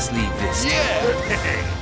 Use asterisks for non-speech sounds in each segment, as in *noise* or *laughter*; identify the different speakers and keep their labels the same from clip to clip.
Speaker 1: easily this.
Speaker 2: Yeah! *laughs*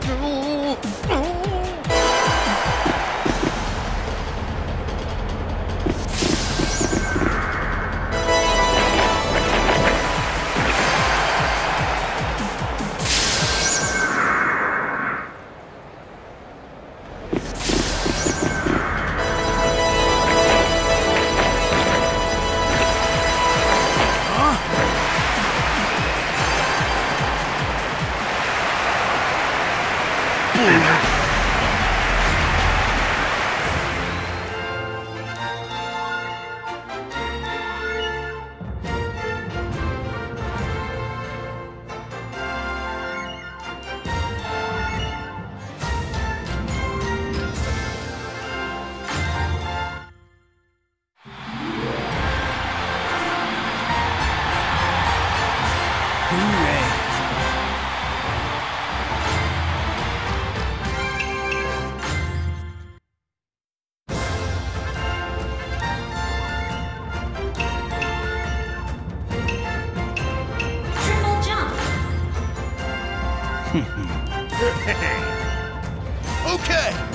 Speaker 1: Triple *laughs*
Speaker 2: Okay.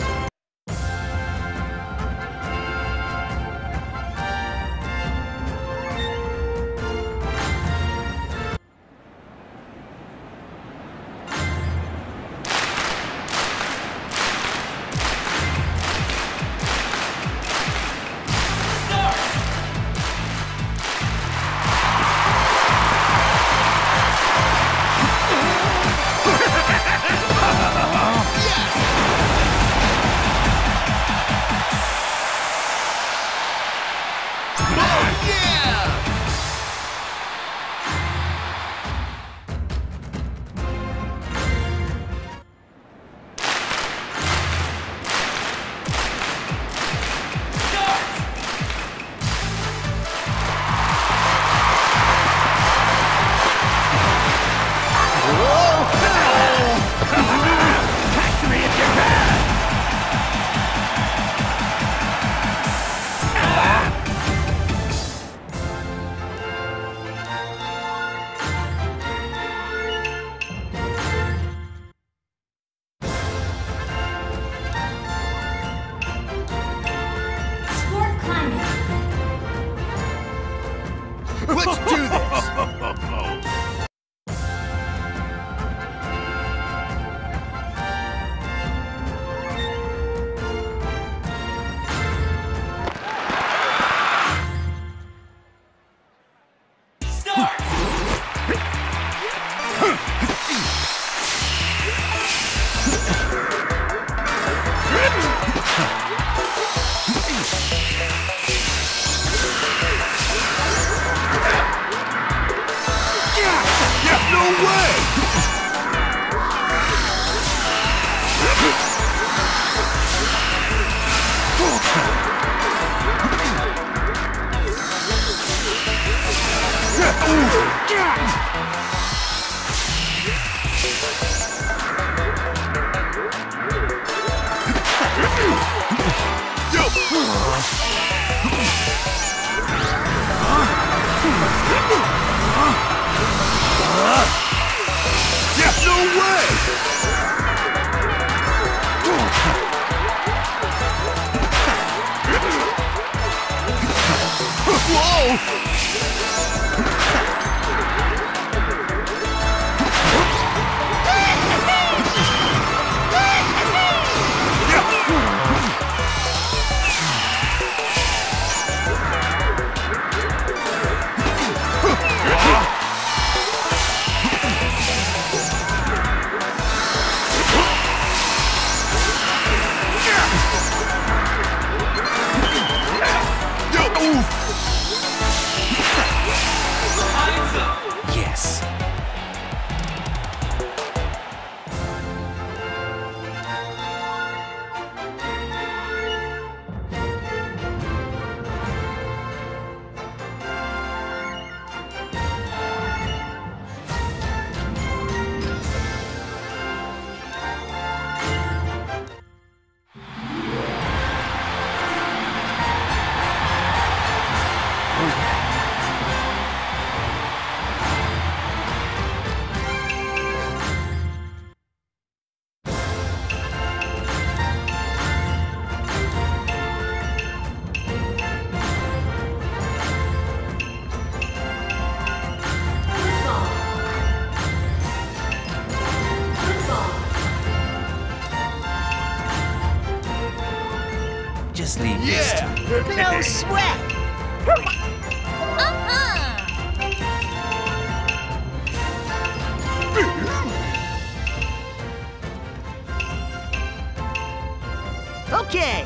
Speaker 2: Okay.